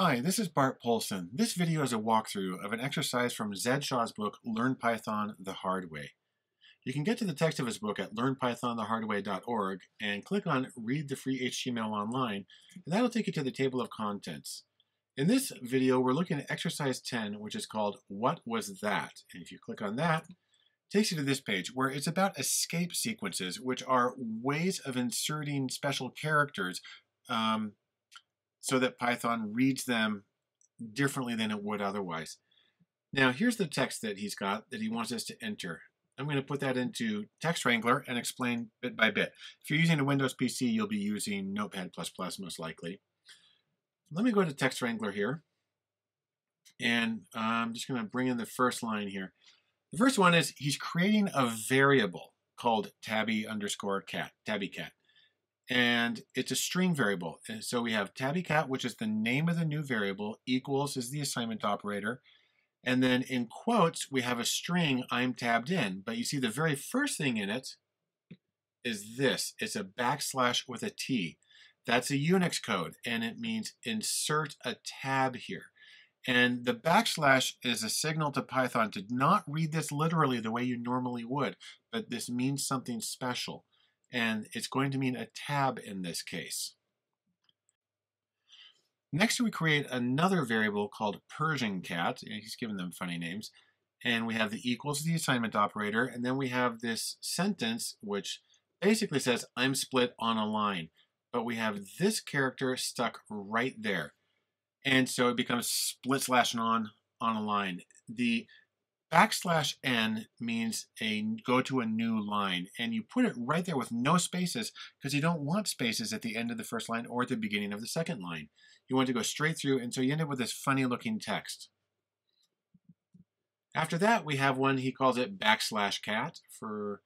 Hi, this is Bart Poulson. This video is a walkthrough of an exercise from Zed Shaw's book, Learn Python the Hard Way. You can get to the text of his book at learnpythonthehardway.org and click on Read the Free HTML Online, and that'll take you to the table of contents. In this video, we're looking at exercise 10, which is called What Was That? And if you click on that, it takes you to this page where it's about escape sequences, which are ways of inserting special characters um, so that Python reads them differently than it would otherwise. Now here's the text that he's got that he wants us to enter. I'm going to put that into Text Wrangler and explain bit by bit. If you're using a Windows PC, you'll be using Notepad++ most likely. Let me go to Text Wrangler here. And uh, I'm just going to bring in the first line here. The first one is he's creating a variable called tabby underscore cat, tabby cat and it's a string variable. And so we have tabbycat, which is the name of the new variable, equals is the assignment operator. And then in quotes, we have a string, I'm tabbed in. But you see the very first thing in it is this. It's a backslash with a T. That's a Unix code, and it means insert a tab here. And the backslash is a signal to Python to not read this literally the way you normally would, but this means something special and it's going to mean a tab in this case. Next, we create another variable called Persian cat. He's given them funny names. And we have the equals the assignment operator. And then we have this sentence, which basically says, I'm split on a line. But we have this character stuck right there. And so it becomes split slash on on a line. The Backslash n means a go to a new line, and you put it right there with no spaces because you don't want spaces at the end of the first line or at the beginning of the second line. You want to go straight through, and so you end up with this funny looking text. After that, we have one, he calls it backslash cat for,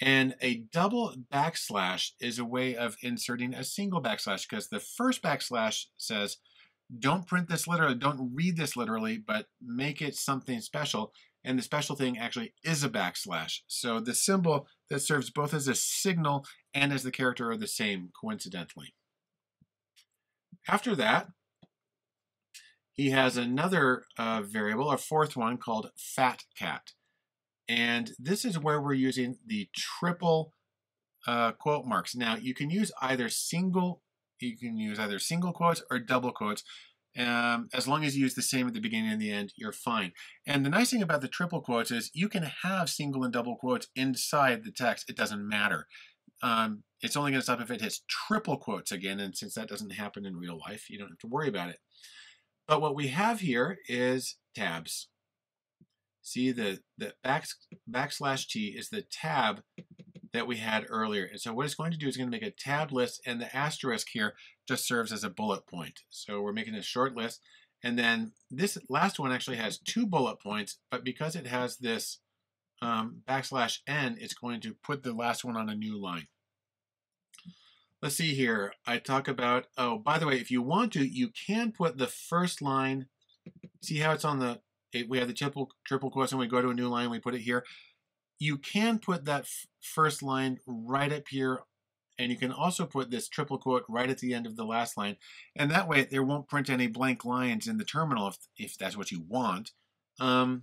and a double backslash is a way of inserting a single backslash because the first backslash says, don't print this literally, don't read this literally, but make it something special and the special thing actually is a backslash. So the symbol that serves both as a signal and as the character are the same, coincidentally. After that, he has another uh, variable, a fourth one called fat cat. And this is where we're using the triple uh, quote marks. Now you can use either single, you can use either single quotes or double quotes. Um, as long as you use the same at the beginning and the end, you're fine. And the nice thing about the triple quotes is you can have single and double quotes inside the text. It doesn't matter. Um, it's only going to stop if it hits triple quotes again, and since that doesn't happen in real life, you don't have to worry about it. But what we have here is tabs. See the, the back, backslash T is the tab that we had earlier. And so what it's going to do is going to make a tab list and the asterisk here just serves as a bullet point. So we're making a short list. And then this last one actually has two bullet points, but because it has this um, backslash n, it's going to put the last one on a new line. Let's see here. I talk about, oh, by the way, if you want to, you can put the first line, see how it's on the, we have the triple, triple quotes and we go to a new line, we put it here you can put that first line right up here and you can also put this triple quote right at the end of the last line and that way there won't print any blank lines in the terminal if, if that's what you want. Um,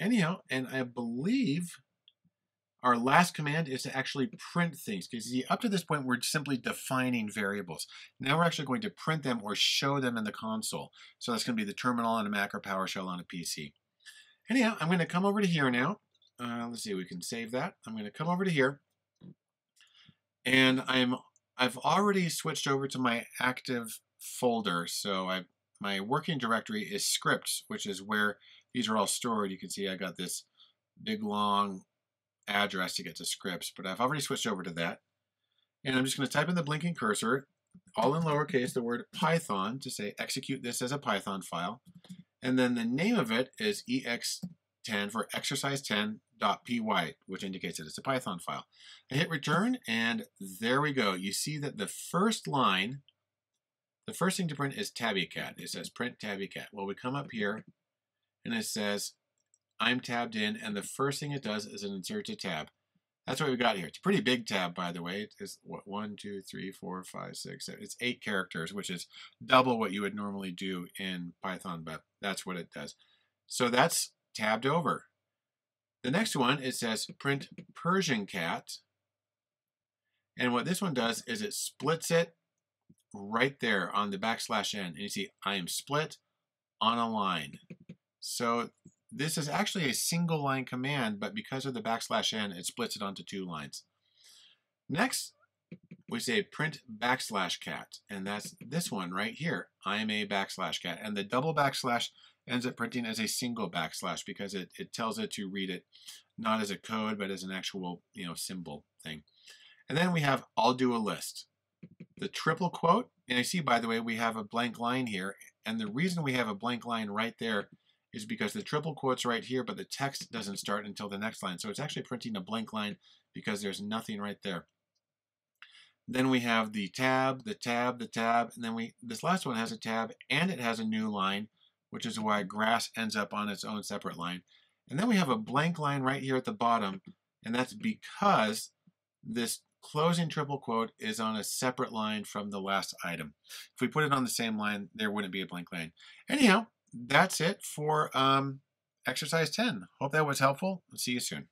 anyhow and I believe our last command is to actually print things because up to this point we're simply defining variables. Now we're actually going to print them or show them in the console. So that's going to be the terminal on a Mac or PowerShell on a PC anyhow I'm going to come over to here now uh, let's see, we can save that. I'm going to come over to here. And I'm, I've already switched over to my active folder. So I, my working directory is scripts, which is where these are all stored. You can see I got this big long address to get to scripts, but I've already switched over to that. And I'm just going to type in the blinking cursor, all in lowercase, the word Python to say execute this as a Python file. And then the name of it is ex10 for exercise 10 .py, which indicates that it's a Python file. I hit return, and there we go. You see that the first line, the first thing to print is tabbycat. It says print tabbycat. Well, we come up here, and it says I'm tabbed in, and the first thing it does is it inserts a tab. That's what we got here. It's a pretty big tab, by the way. It's what one, two, three, four, five, six, seven. It's eight characters, which is double what you would normally do in Python, but that's what it does. So that's tabbed over. The next one, it says print Persian cat. And what this one does is it splits it right there on the backslash n. And you see, I am split on a line. So this is actually a single line command, but because of the backslash n, it splits it onto two lines. Next, we say print backslash cat, and that's this one right here. I'm a backslash cat, and the double backslash ends up printing as a single backslash because it, it tells it to read it not as a code, but as an actual you know symbol thing. And then we have I'll do a list. The triple quote, and I see by the way we have a blank line here, and the reason we have a blank line right there is because the triple quote's right here, but the text doesn't start until the next line. So it's actually printing a blank line because there's nothing right there. Then we have the tab, the tab, the tab, and then we this last one has a tab and it has a new line, which is why grass ends up on its own separate line. And then we have a blank line right here at the bottom, and that's because this closing triple quote is on a separate line from the last item. If we put it on the same line, there wouldn't be a blank line. Anyhow, that's it for um, exercise 10. Hope that was helpful. see you soon.